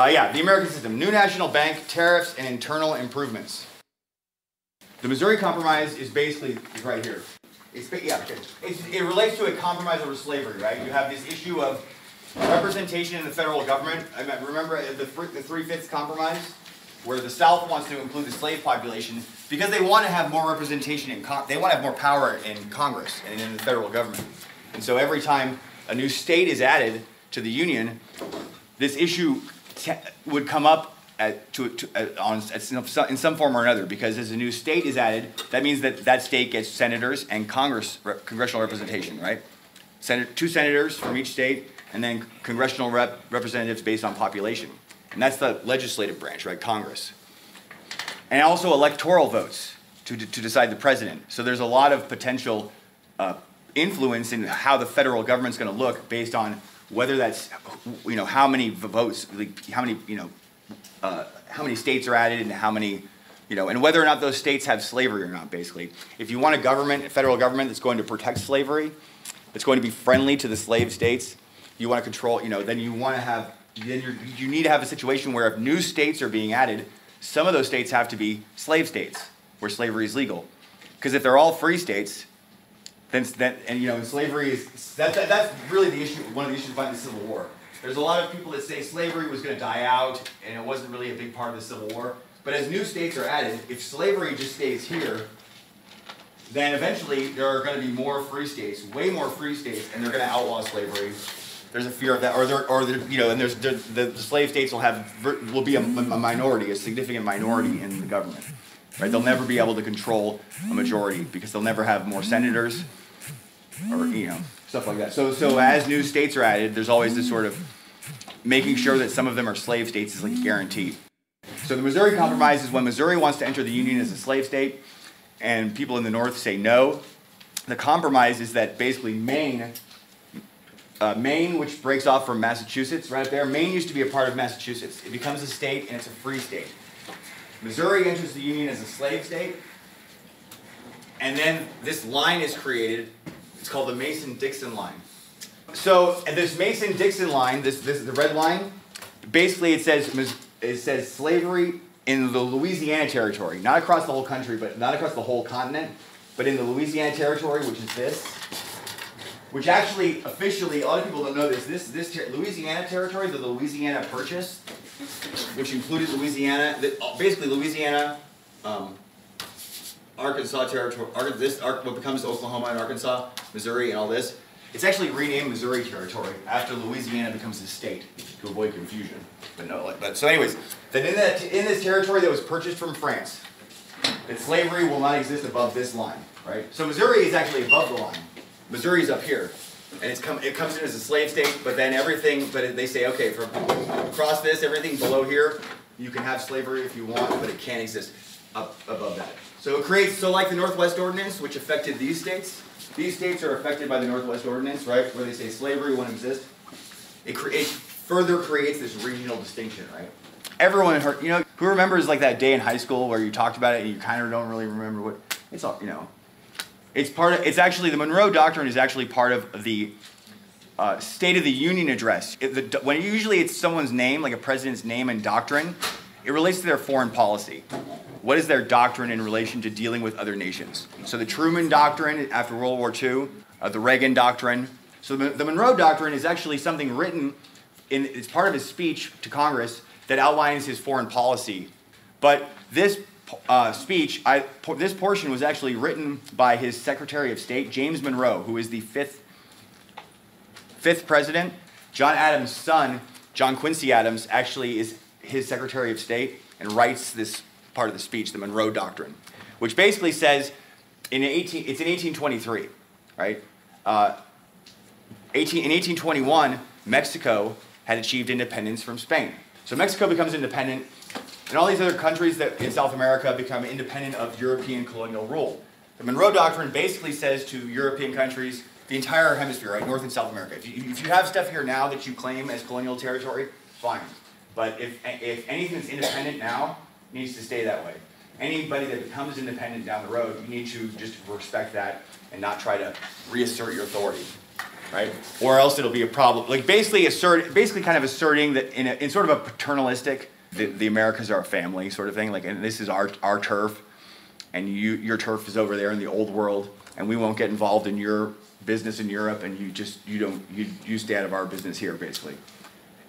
Uh, yeah, the American system. New national bank, tariffs, and internal improvements. The Missouri Compromise is basically right here. It's, yeah, it's, it relates to a compromise over slavery, right? You have this issue of representation in the federal government. I mean, remember the, the Three-Fifths Compromise? Where the South wants to include the slave population because they want to have more representation in they want to have more power in Congress and in the federal government. And so every time a new state is added to the Union, this issue would come up at, to, to, at, on, at, in some form or another because as a new state is added, that means that that state gets senators and Congress rep, congressional representation, right? Two senators from each state, and then congressional rep, representatives based on population, and that's the legislative branch, right? Congress, and also electoral votes to, to decide the president. So there's a lot of potential uh, influence in how the federal government's going to look based on whether that's you know how many votes, like how many you know uh, how many states are added and how many, you know, and whether or not those states have slavery or not, basically. If you want a government, a federal government that's going to protect slavery, that's going to be friendly to the slave states, you want to control, you know, then you want to have, then you you need to have a situation where if new states are being added, some of those states have to be slave states where slavery is legal. Because if they're all free states, then, then and you know, slavery is, that, that, that's really the issue, one of the issues behind the Civil War there's a lot of people that say slavery was going to die out and it wasn't really a big part of the Civil War. But as new states are added, if slavery just stays here, then eventually there are going to be more free states, way more free states, and they're going to outlaw slavery. There's a fear of that, or there, or there, you know, and there's the, the, slave states will have will be a, a minority, a significant minority in the government. Right? They'll never be able to control a majority because they'll never have more senators, or you know, stuff like that. So, so as new states are added, there's always this sort of making sure that some of them are slave states is like guaranteed. So the Missouri Compromise is when Missouri wants to enter the Union as a slave state, and people in the North say no. The compromise is that basically Maine, uh, Maine, which breaks off from Massachusetts, right there. Maine used to be a part of Massachusetts. It becomes a state, and it's a free state. Missouri enters the Union as a slave state, and then this line is created it's called the Mason-Dixon line. So this Mason-Dixon line, this, this the red line, basically it says it says slavery in the Louisiana territory, not across the whole country, but not across the whole continent, but in the Louisiana territory, which is this, which actually officially a lot of people don't know this. This this ter Louisiana territory, the Louisiana Purchase, which included Louisiana, the, basically Louisiana, um, Arkansas territory, this what becomes Oklahoma and Arkansas, Missouri, and all this, it's actually renamed Missouri Territory after Louisiana becomes a state to avoid confusion. But no, but so anyways, then in that in this territory that was purchased from France, that slavery will not exist above this line, right? So Missouri is actually above the line. Missouri is up here, and it's come it comes in as a slave state. But then everything, but they say okay, from across this, everything below here, you can have slavery if you want, but it can't exist up above that. So it creates so like the Northwest Ordinance, which affected these states these states are affected by the Northwest Ordinance, right, where they say slavery won't exist. It, cre- it further creates this regional distinction, right? Everyone heard, you know, who remembers like that day in high school where you talked about it and you kind of don't really remember what it's all, you know. It's part of, it's actually, the Monroe Doctrine is actually part of the uh, State of the Union address. It, the, when usually it's someone's name, like a president's name and doctrine, it relates to their foreign policy what is their doctrine in relation to dealing with other nations? So the Truman Doctrine after World War II, uh, the Reagan Doctrine. So the, the, Monroe Doctrine is actually something written in, it's part of his speech to Congress that outlines his foreign policy. But this uh, speech, I, this portion was actually written by his Secretary of State, James Monroe, who is the fifth, fifth president. John Adams' son, John Quincy Adams, actually is his Secretary of State and writes this part of the speech, the Monroe Doctrine, which basically says in 18, it's in 1823, right? Uh, 18, in 1821, Mexico had achieved independence from Spain. So Mexico becomes independent, and all these other countries that in South America become independent of European colonial rule. The Monroe Doctrine basically says to European countries, the entire hemisphere, right, North and South America, if you, if you have stuff here now that you claim as colonial territory, fine. But if, if anything that's independent now, needs to stay that way. Anybody that becomes independent down the road, you need to just respect that and not try to reassert your authority. right? Or else it'll be a problem. Like basically assert, basically kind of asserting that in, a, in sort of a paternalistic, the, the Americas are a family sort of thing. Like, and this is our our turf, and you your turf is over there in the old world, and we won't get involved in your business in Europe, and you just you don't you you stay out of our business here, basically.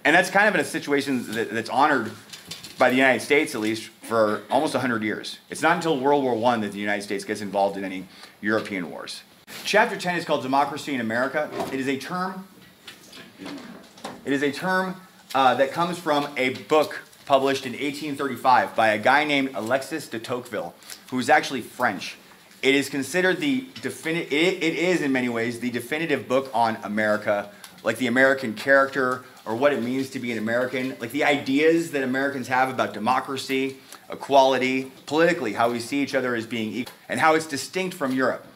And that's kind of in a situation that, that's honored by the United States, at least, for almost 100 years. It's not until World War I that the United States gets involved in any European wars. Chapter 10 is called Democracy in America. It is a term. It is a term uh, that comes from a book published in 1835 by a guy named Alexis de Tocqueville, who is actually French. It is considered the definitive. It, it is in many ways the definitive book on America, like the American character or what it means to be an American, like the ideas that Americans have about democracy, equality, politically, how we see each other as being equal, and how it's distinct from Europe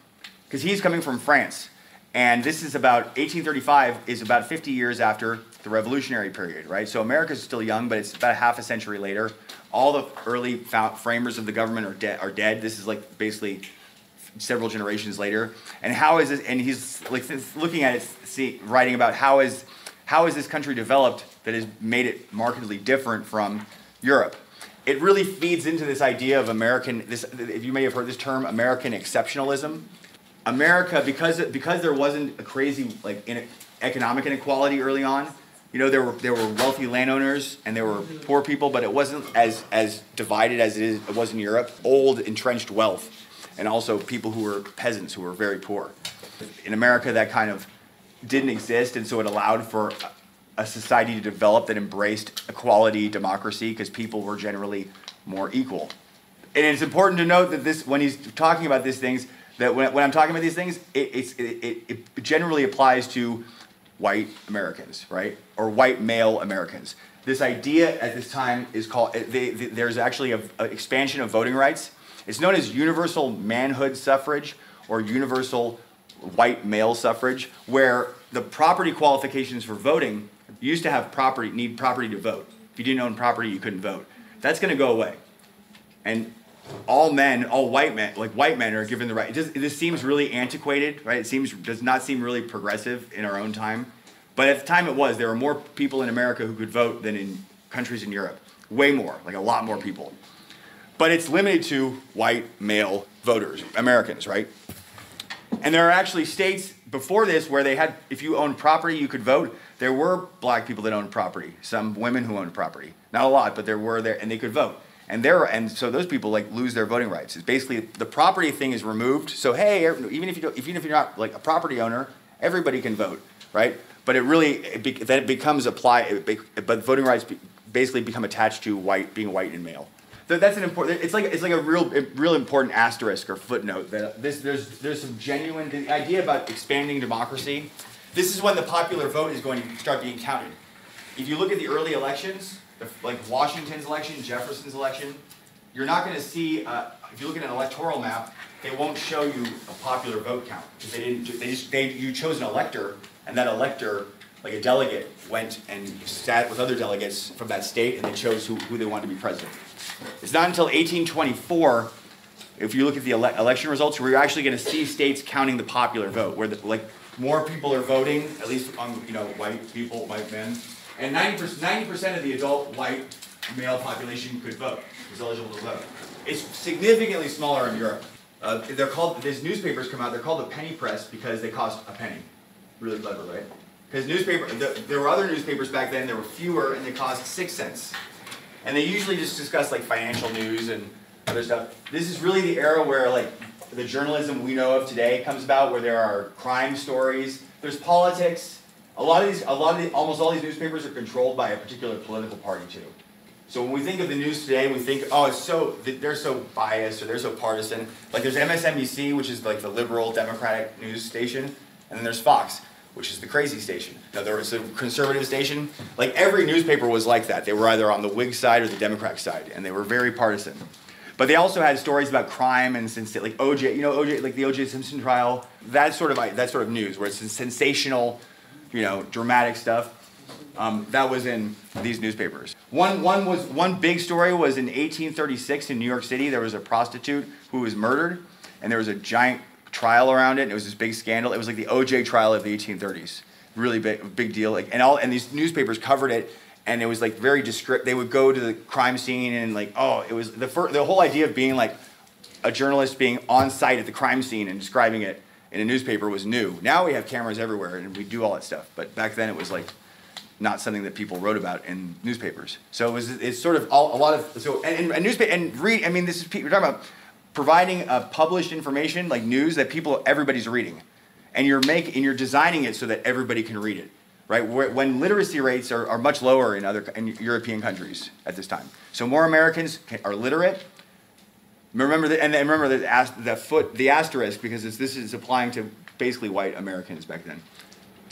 because he's coming from France. And this is about 1835 is about 50 years after the Revolutionary period, right? So America's still young, but it's about half a century later. All the early framers of the government are dead. Are dead. This is like basically several generations later. And how is this, And he's like looking at it, see, writing about how is how is this country developed that has made it markedly different from Europe. It really feeds into this idea of American. This, if you may have heard this term, American exceptionalism America, because because there wasn't a crazy like in, economic inequality early on, you know, there were there were wealthy landowners and there were poor people, but it wasn't as as divided as it, is, it was in Europe. Old entrenched wealth, and also people who were peasants who were very poor. In America, that kind of didn't exist, and so it allowed for a society to develop that embraced equality, democracy, because people were generally more equal. And it's important to note that this, when he's talking about these things, that when, when I'm talking about these things, it, it, it, it generally applies to white Americans, right? Or white male Americans. This idea at this time is called, they, they, there's actually an expansion of voting rights. It's known as universal manhood suffrage or universal white male suffrage, where the property qualifications for voting used to have property, need property to vote. If you didn't own property, you couldn't vote. That's going to go away. And all men, all white men, like white men are given the right. It just, this seems really antiquated, right? It seems does not seem really progressive in our own time. But at the time it was, there were more people in America who could vote than in countries in Europe. Way more, like a lot more people. But it's limited to white male voters, Americans, right? And there are actually states before this where they had, if you owned property, you could vote. There were black people that owned property, some women who owned property. Not a lot, but there were there, and they could vote and they're and so those people like lose their voting rights. It's basically the property thing is removed. So hey, even if you don't, even if you're not like a property owner, everybody can vote, right? But it really it be, then it becomes apply. It be, but voting rights be, basically become attached to white being white and male. So that's an important. It's like it's like a real real important asterisk or footnote that this there's there's some genuine the idea about expanding democracy. This is when the popular vote is going to start being counted. If you look at the early elections, like Washington's election, Jefferson's election, you're not going to see, uh, if you look at an electoral map, they won't show you a popular vote count. Because they didn't, they just, they, you chose an elector, and that elector, like a delegate, went and sat with other delegates from that state, and they chose who, who they wanted to be president. It's not until 1824, if you look at the ele election results, where you're actually going to see states counting the popular vote, where the, like more people are voting, at least on you know white people, white men, and 90%, percent of the adult white male population could vote, is eligible to vote. It's significantly smaller in Europe. Uh, they're called, these newspapers come out, they're called the penny press because they cost a penny. Really clever, right? Because newspaper, the, there were other newspapers back then, there were fewer, and they cost six cents. And they usually just discuss like financial news and other stuff. This is really the era where like the journalism we know of today comes about, where there are crime stories, there's politics, a lot of these, a lot of the, almost all these newspapers are controlled by a particular political party too. So when we think of the news today, we think, oh, it's so they're so biased or they're so partisan. Like there's MSNBC, which is like the liberal Democratic news station, and then there's Fox, which is the crazy station. Now there was a conservative station. Like every newspaper was like that. They were either on the Whig side or the Democrat side, and they were very partisan. But they also had stories about crime and since like OJ, you know OJ, like the OJ Simpson trial. That sort of that sort of news where it's sensational you know, dramatic stuff. Um, that was in these newspapers. One, one, was, one big story was in 1836 in New York City, there was a prostitute who was murdered, and there was a giant trial around it. And it was this big scandal. It was like the OJ trial of the 1830s. Really big, big deal. Like, and all and these newspapers covered it, and it was like very descript. They would go to the crime scene and like, oh, it was the first, the whole idea of being like a journalist being on site at the crime scene and describing it in a newspaper was new. Now we have cameras everywhere and we do all that stuff. But back then it was like not something that people wrote about in newspapers. So it was it's sort of all, a lot of so and, and, newspaper and read. I mean, this is we're talking about providing uh, published information like news that people everybody's reading, and you're making and you're designing it so that everybody can read it. Right when literacy rates are, are much lower in other in European countries at this time, so more Americans can, are literate. Remember that, and remember the, the foot the asterisk because this is applying to basically white Americans back then.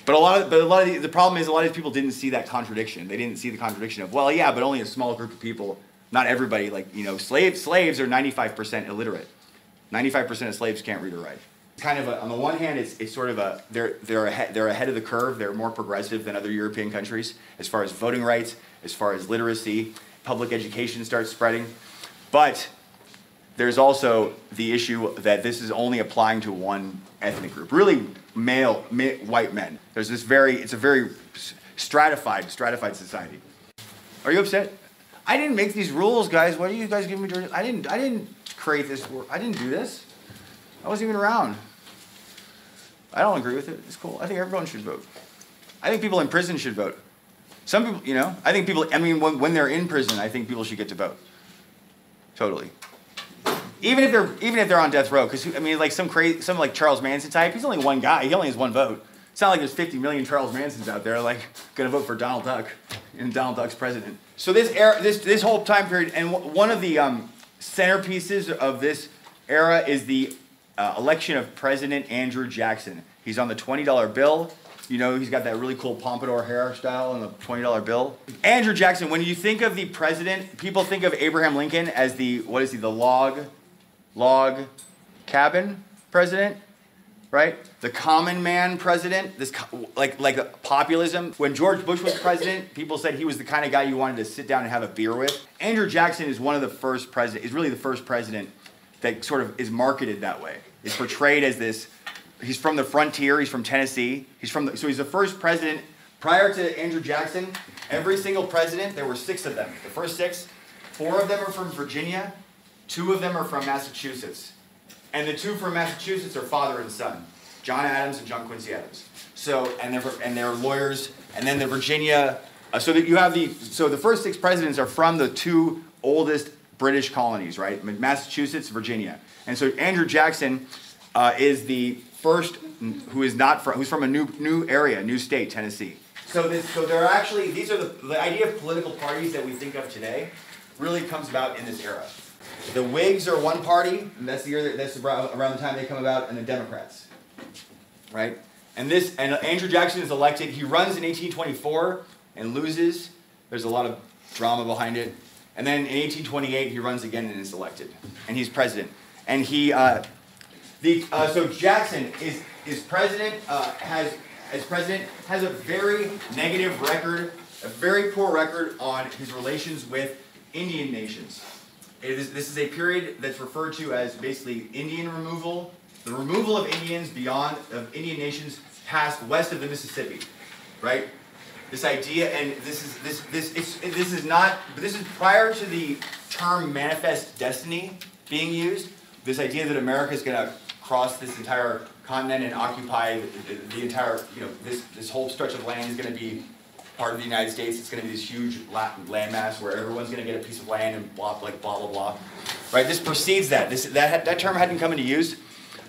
But a lot of, but a lot of the, the problem is a lot of these people didn't see that contradiction. They didn't see the contradiction of well, yeah, but only a small group of people. Not everybody. Like you know, slaves slaves are ninety five percent illiterate. Ninety five percent of slaves can't read or write. Kind of a, on the one hand, it's, it's sort of a they're they're ahead they're ahead of the curve. They're more progressive than other European countries as far as voting rights, as far as literacy, public education starts spreading. But there's also the issue that this is only applying to one ethnic group, really male, ma white men. There's this very, it's a very stratified, stratified society. Are you upset? I didn't make these rules, guys. Why do you guys give me? I didn't. I didn't create this. I didn't do this. I wasn't even around. I don't agree with it. It's cool. I think everyone should vote. I think people in prison should vote. Some people, you know, I think people. I mean, when, when they're in prison, I think people should get to vote. Totally even if they're even if they're on death row, because I mean, like some crazy, some like Charles Manson type, he's only one guy. He only has one vote. It's not like there's 50 million Charles Mansons out there like gonna vote for Donald Duck and Donald Duck's president. So this era, this this whole time period, and one of the um, centerpieces of this era is the uh, election of President Andrew Jackson. He's on the $20 bill. You know, he's got that really cool pompadour hairstyle on the $20 bill. Andrew Jackson, when you think of the president, people think of Abraham Lincoln as the, what is he, the log log cabin president, right? The common man president, this like like populism. When George Bush was president, people said he was the kind of guy you wanted to sit down and have a beer with. Andrew Jackson is one of the first president. Is really the first president that sort of is marketed that way. Is portrayed as this. He's from the frontier. He's from Tennessee. He's from the, so he's the first president. Prior to Andrew Jackson, every single president, there were six of them. The first six, four of them are from Virginia, Two of them are from Massachusetts. And the two from Massachusetts are father and son, John Adams and John Quincy Adams. So, and they're, and they're lawyers. And then the Virginia, uh, so that you have the, so the first six presidents are from the two oldest British colonies, right? Massachusetts, Virginia. And so Andrew Jackson uh, is the first who is not from, who's from a new, new area, new state, Tennessee. So, this, so there are actually, these are the, the idea of political parties that we think of today really comes about in this era. The Whigs are one party, and that's the year that, that's around the time they come about, and the Democrats, right? And this and Andrew Jackson is elected. He runs in 1824 and loses. There's a lot of drama behind it. And then in 1828 he runs again and is elected, and he's president. And he, uh, the uh, so Jackson is is president uh, has as president has a very negative record, a very poor record on his relations with Indian nations. Is, this is a period that's referred to as basically Indian removal, the removal of Indians beyond of Indian nations past west of the Mississippi, right? This idea, and this is this this it's, this is not. This is prior to the term manifest destiny being used. This idea that America is going to cross this entire continent and occupy the, the, the entire, you know, this this whole stretch of land is going to be part of the United States. It's going to be this huge landmass where everyone's going to get a piece of land and blah, like blah, blah, blah. Right? This precedes that. This, that, that term hadn't come into use,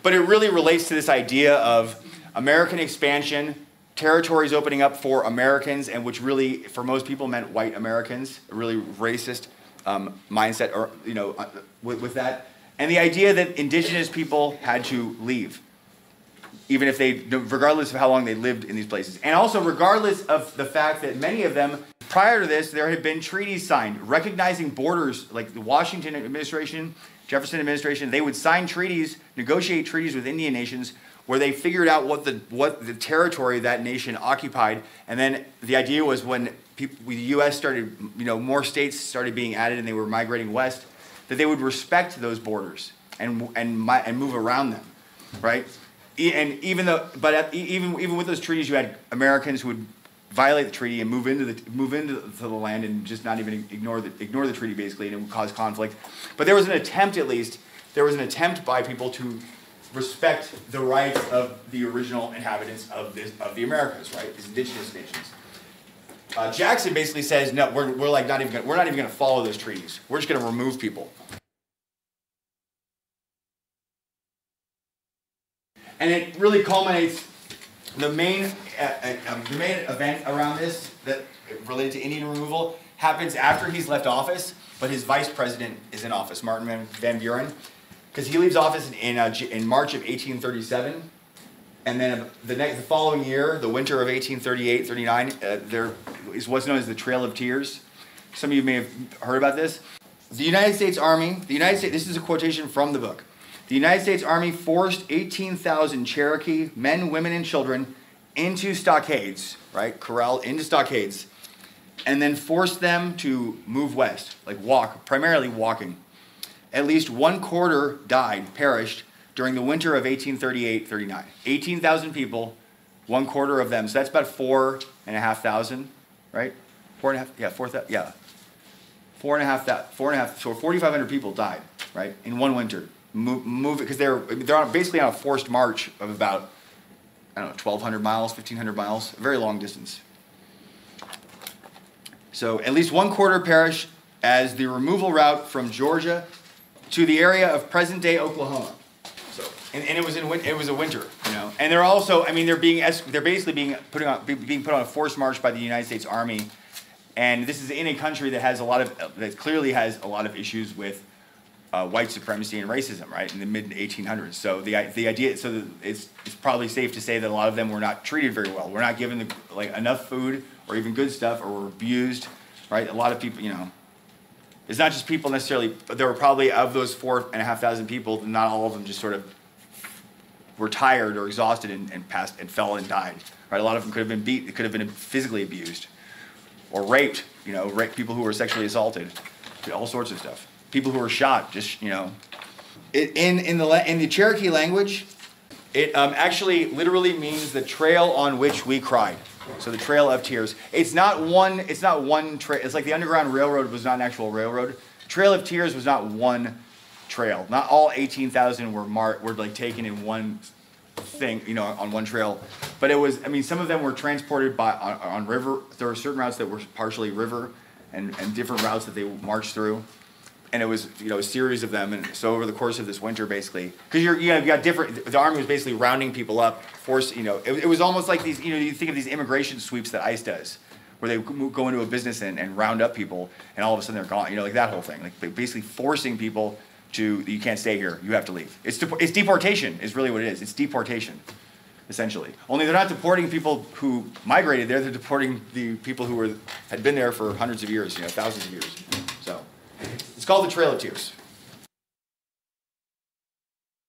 but it really relates to this idea of American expansion, territories opening up for Americans, and which really, for most people, meant white Americans, a really racist um, mindset, or, you know, uh, with, with that. And the idea that indigenous people had to leave even if they, regardless of how long they lived in these places. And also, regardless of the fact that many of them, prior to this, there had been treaties signed recognizing borders, like the Washington administration, Jefferson administration, they would sign treaties, negotiate treaties with Indian nations where they figured out what the, what the territory that nation occupied. And then the idea was when people, the U.S. started, you know, more states started being added and they were migrating west, that they would respect those borders and, and, and move around them. right? And even though, but at, even even with those treaties, you had Americans who would violate the treaty and move into the move into the, the land and just not even ignore the ignore the treaty basically, and it would cause conflict. But there was an attempt, at least, there was an attempt by people to respect the rights of the original inhabitants of this of the Americas, right? These indigenous nations. Uh, Jackson basically says, no, we're, we're like not even gonna, we're not even going to follow those treaties. We're just going to remove people. And it really culminates the main uh, uh, the main event around this that related to Indian removal happens after he's left office, but his vice president is in office, Martin Van, Van Buren, because he leaves office in in, uh, in March of 1837. And then the next, the following year, the winter of 1838, 39, uh, there is what's known as the Trail of Tears. Some of you may have heard about this. The United States Army, the United States, this is a quotation from the book. The United States Army forced 18,000 Cherokee men, women, and children into stockades, right? Corralled into stockades, and then forced them to move west, like walk, primarily walking. At least one quarter died, perished during the winter of 1838 39. 18,000 people, one quarter of them. So that's about four and a half thousand, right? Four and a half, yeah, four yeah. Four and a half, that, four and a half, so 4,500 people died, right, in one winter. Move, move because they're, they're on, basically on a forced march of about, I don't know, 1,200 miles, 1,500 miles, a very long distance. So at least one quarter perished as the removal route from Georgia to the area of present-day Oklahoma. So, and, and it was in it was a winter, you know. And they're also, I mean, they're being they're basically being putting on being put on a forced march by the United States Army, and this is in a country that has a lot of that clearly has a lot of issues with uh, white supremacy and racism, right, in the mid 1800s. So the the idea, so the, it's it's probably safe to say that a lot of them were not treated very well. We're not given the, like enough food or even good stuff, or were abused, right? A lot of people, you know. It's not just people necessarily, but there were probably of those four and a half thousand people, not all of them just sort of were tired or exhausted and, and passed and fell and died. Right? A lot of them could have been beat, could have been physically abused, or raped. You know, rape people who were sexually assaulted, all sorts of stuff. People who were shot, just you know. It, in in the in the Cherokee language, it um, actually literally means the trail on which we cried. So the Trail of Tears. It's not one. It's not one trail. It's like the Underground Railroad was not an actual railroad. Trail of Tears was not one trail. Not all 18,000 were mar- were like taken in one thing, you know, on one trail. But it was. I mean, some of them were transported by on, on river. There were certain routes that were partially river, and and different routes that they marched through and it was you know a series of them. And so over the course of this winter basically because you're you know you got different the army was basically rounding people up force you know it, it was almost like these you know you think of these immigration sweeps that ICE does where they go into a business and, and round up people and all of a sudden they're gone you know like that whole thing. Like basically forcing people to you can't stay here you have to leave. It's dep- it's deportation is really what it is. It's deportation essentially. Only they're not deporting people who migrated there they're deporting the people who were had been there for hundreds of years you know thousands of years it's called the Trail of Tears.